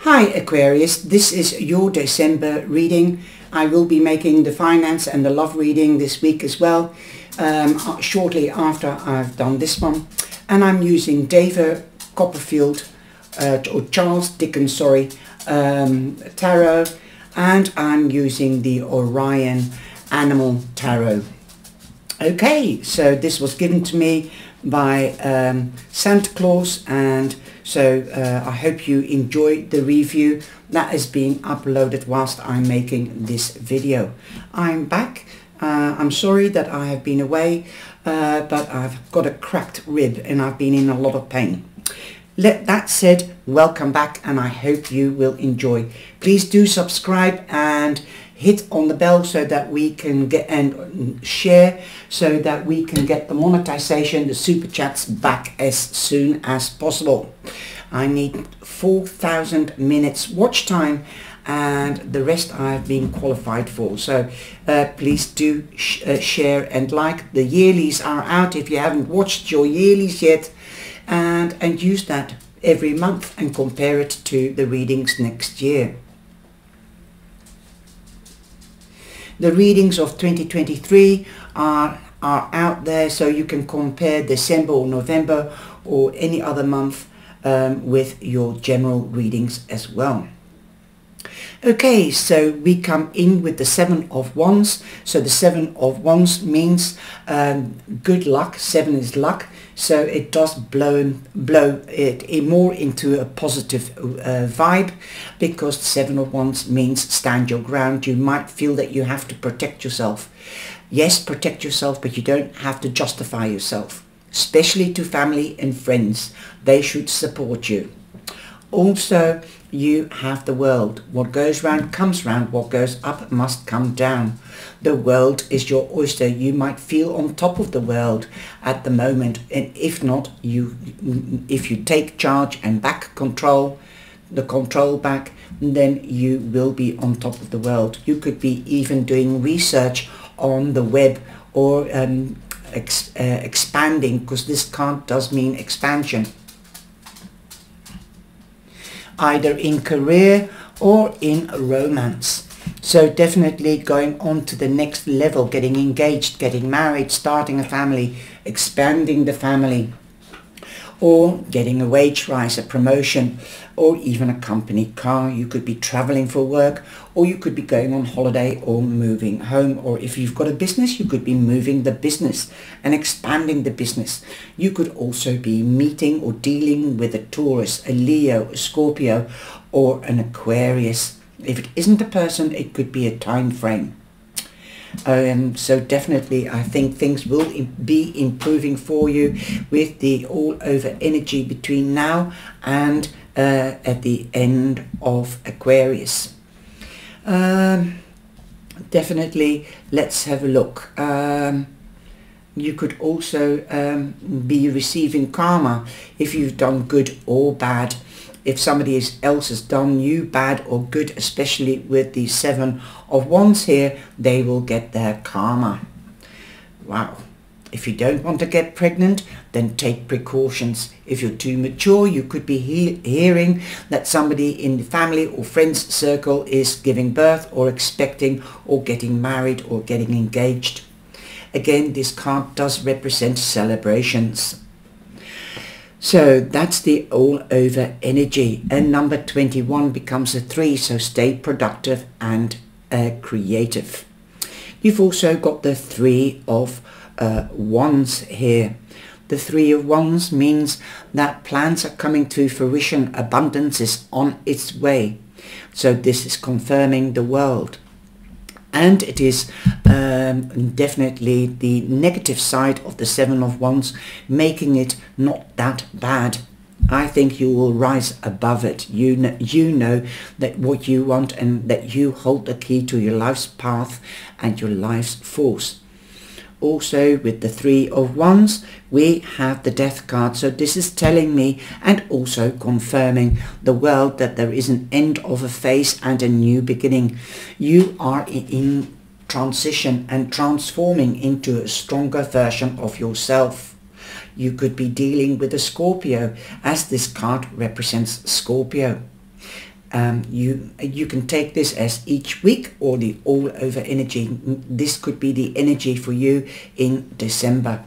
Hi Aquarius, this is your December reading. I will be making the finance and the love reading this week as well, um, shortly after I've done this one. And I'm using David Copperfield, uh, or Charles Dickens, sorry, um, Tarot, and I'm using the Orion Animal Tarot. Okay, so this was given to me by um, Santa Claus and so uh, I hope you enjoy the review that is being uploaded whilst I'm making this video. I'm back. Uh, I'm sorry that I have been away uh, but I've got a cracked rib and I've been in a lot of pain. Let that said, welcome back and I hope you will enjoy. Please do subscribe and hit on the bell so that we can get and share so that we can get the monetization, the super chats back as soon as possible. I need 4,000 minutes watch time and the rest I've been qualified for. So uh, please do sh uh, share and like. The yearlies are out if you haven't watched your yearlies yet and, and use that every month and compare it to the readings next year. The readings of 2023 are, are out there so you can compare December or November or any other month um, with your general readings as well. Okay, so we come in with the Seven of Wands. So the Seven of Wands means um, good luck. Seven is luck. So it does blow, blow it more into a positive uh, vibe because the Seven of Wands means stand your ground. You might feel that you have to protect yourself. Yes, protect yourself, but you don't have to justify yourself. Especially to family and friends. They should support you. Also, you have the world. What goes round comes round. What goes up must come down. The world is your oyster. You might feel on top of the world at the moment. And if not, you, if you take charge and back control, the control back, then you will be on top of the world. You could be even doing research on the web or um, ex uh, expanding because this card does mean expansion either in career or in romance. So definitely going on to the next level, getting engaged, getting married, starting a family, expanding the family, or getting a wage rise, a promotion, or even a company car. You could be traveling for work, or you could be going on holiday or moving home. Or if you've got a business, you could be moving the business and expanding the business. You could also be meeting or dealing with a Taurus, a Leo, a Scorpio, or an Aquarius. If it isn't a person, it could be a time frame. Um, so definitely I think things will be improving for you with the all over energy between now and uh, at the end of Aquarius. Um, definitely let's have a look. Um, you could also um, be receiving karma if you've done good or bad if somebody else has done you bad or good, especially with the seven of wands here, they will get their karma. Wow. If you don't want to get pregnant, then take precautions. If you're too mature, you could be he hearing that somebody in the family or friends circle is giving birth or expecting or getting married or getting engaged. Again, this card does represent celebrations. So that's the all over energy. And number 21 becomes a 3, so stay productive and uh, creative. You've also got the 3 of uh, Wands here. The Three of Wands means that plans are coming to fruition, abundance is on its way. So this is confirming the world and it is um, definitely the negative side of the Seven of Wands, making it not that bad. I think you will rise above it. You know, you know that what you want and that you hold the key to your life's path and your life's force. Also with the Three of Wands, we have the Death card. So this is telling me and also confirming the world that there is an end of a phase and a new beginning. You are in transition and transforming into a stronger version of yourself. You could be dealing with a Scorpio as this card represents Scorpio. Um, you you can take this as each week or the all over energy. This could be the energy for you in December.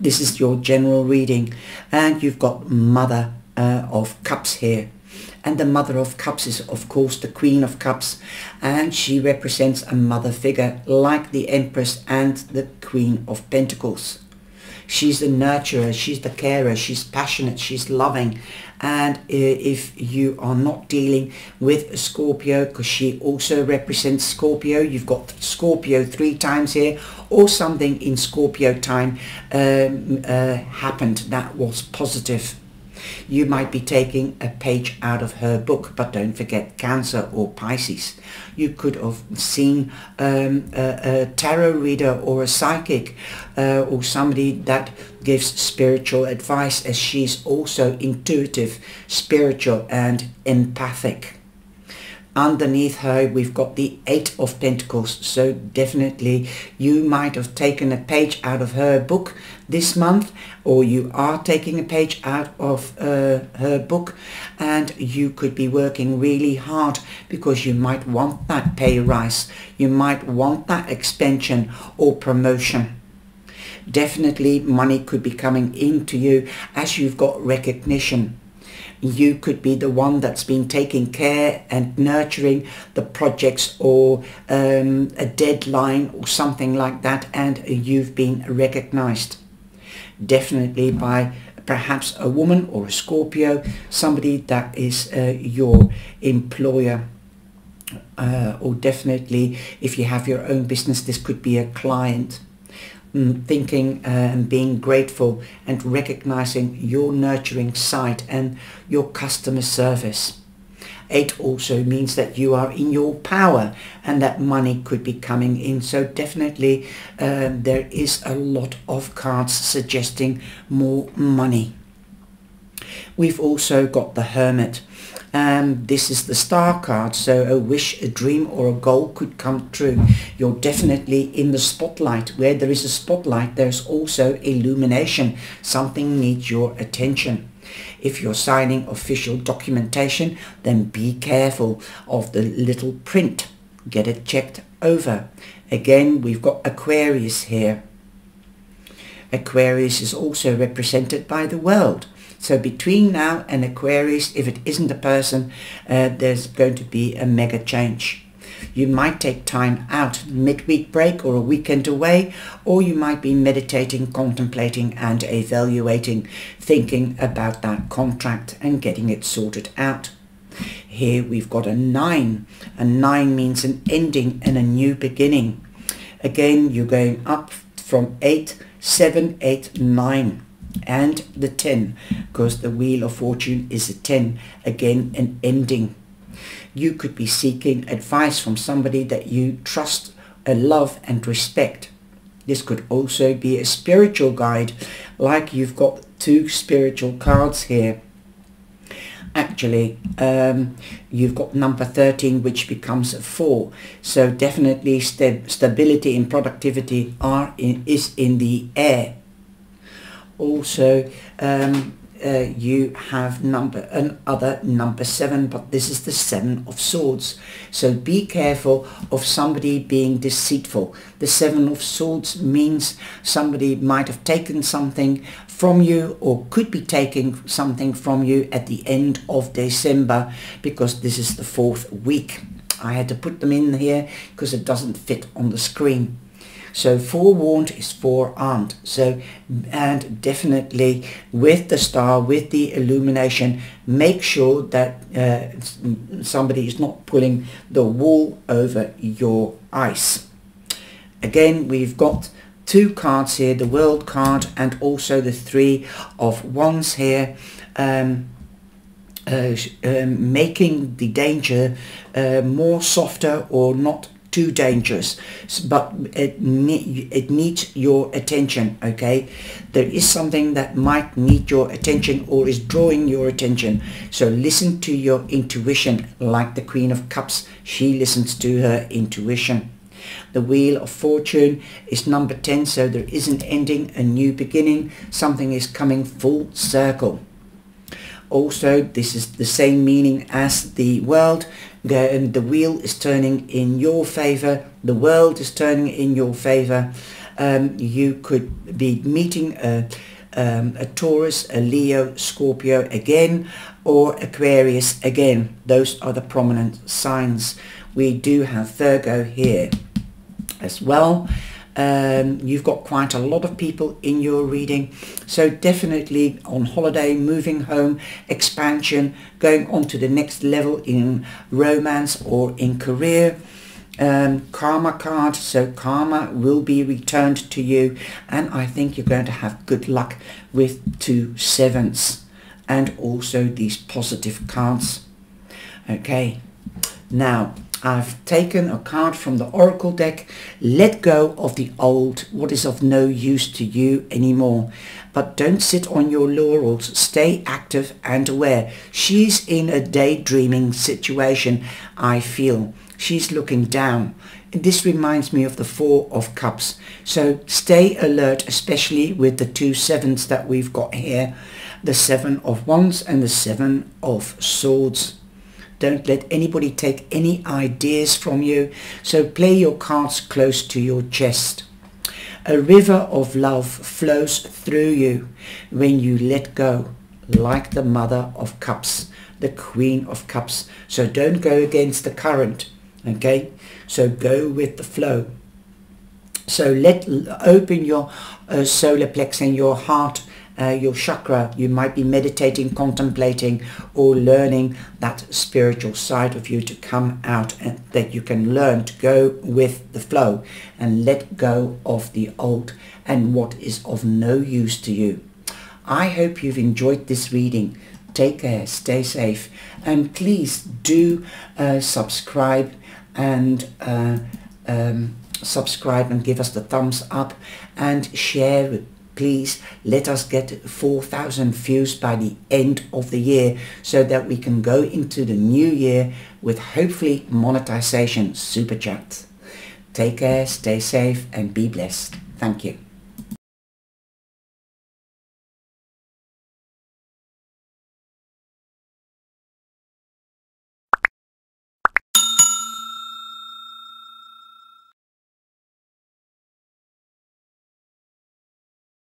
This is your general reading, and you've got Mother uh, of Cups here. And the Mother of Cups is, of course, the Queen of Cups, and she represents a mother figure like the Empress and the Queen of Pentacles. She's the nurturer, she's the carer, she's passionate, she's loving. And if you are not dealing with Scorpio, because she also represents Scorpio, you've got Scorpio three times here, or something in Scorpio time um, uh, happened that was positive you might be taking a page out of her book, but don't forget Cancer or Pisces. You could have seen um, a, a, tarot reader or a psychic uh, or somebody that gives spiritual advice as she's also intuitive, spiritual and empathic underneath her we've got the eight of pentacles so definitely you might have taken a page out of her book this month or you are taking a page out of uh, her book and you could be working really hard because you might want that pay rise you might want that expansion or promotion. Definitely money could be coming into you as you've got recognition. You could be the one that's been taking care and nurturing the projects or um, a deadline or something like that and you've been recognized definitely by perhaps a woman or a Scorpio somebody that is uh, your employer uh, or definitely if you have your own business this could be a client Mm, thinking uh, and being grateful and recognizing your nurturing side and your customer service. Eight also means that you are in your power and that money could be coming in. So definitely um, there is a lot of cards suggesting more money. We've also got the Hermit. Um, this is the star card, so a wish, a dream or a goal could come true. You're definitely in the spotlight. Where there is a spotlight, there's also illumination. Something needs your attention. If you're signing official documentation, then be careful of the little print. Get it checked over. Again, we've got Aquarius here. Aquarius is also represented by the world. So between now and Aquarius, if it isn't a person, uh, there's going to be a mega change. You might take time out, midweek break or a weekend away, or you might be meditating, contemplating and evaluating, thinking about that contract and getting it sorted out. Here we've got a 9. A 9 means an ending and a new beginning. Again, you're going up from 8, 7, 8, 9 and the 10 because the wheel of fortune is a 10 again an ending you could be seeking advice from somebody that you trust and love and respect. This could also be a spiritual guide like you've got two spiritual cards here. Actually um, you've got number 13 which becomes a 4 so definitely st stability and productivity are in, is in the air. Also um, uh, you have number another number seven but this is the seven of swords. So be careful of somebody being deceitful. The seven of swords means somebody might have taken something from you or could be taking something from you at the end of December because this is the fourth week. I had to put them in here because it doesn't fit on the screen so forewarned is forearmed. So, and definitely with the star, with the illumination, make sure that uh, somebody is not pulling the wool over your eyes. Again, we've got two cards here, the world card and also the three of wands here. Um, uh, um, making the danger uh, more softer or not too dangerous. But it, it needs your attention okay? There is something that might need your attention or is drawing your attention. So listen to your intuition like the queen of cups. She listens to her intuition. The wheel of fortune is number 10 so there is an ending a new beginning. Something is coming full circle. Also, this is the same meaning as the world. The, the wheel is turning in your favor. The world is turning in your favor. Um, you could be meeting a, um, a Taurus, a Leo, Scorpio again, or Aquarius again. Those are the prominent signs. We do have Virgo here as well. Um, you've got quite a lot of people in your reading. So definitely on holiday, moving home, expansion, going on to the next level in romance or in career. Um, karma card, so karma will be returned to you and I think you're going to have good luck with two sevens and also these positive cards. Okay, now I've taken a card from the Oracle deck. Let go of the old, what is of no use to you anymore. But don't sit on your laurels. Stay active and aware. She's in a daydreaming situation, I feel. She's looking down. This reminds me of the Four of Cups. So stay alert, especially with the two sevens that we've got here. The Seven of Wands and the Seven of Swords. Don't let anybody take any ideas from you. So play your cards close to your chest. A river of love flows through you when you let go, like the Mother of Cups, the Queen of Cups. So don't go against the current, okay? So go with the flow. So let open your uh, solar plex and your heart uh, your chakra. You might be meditating, contemplating, or learning that spiritual side of you to come out and that you can learn to go with the flow and let go of the old and what is of no use to you. I hope you've enjoyed this reading. Take care, stay safe, and please do uh, subscribe and uh, um, subscribe and give us the thumbs up and share with please let us get 4,000 views by the end of the year so that we can go into the new year with hopefully monetization super chat. Take care, stay safe and be blessed. Thank you.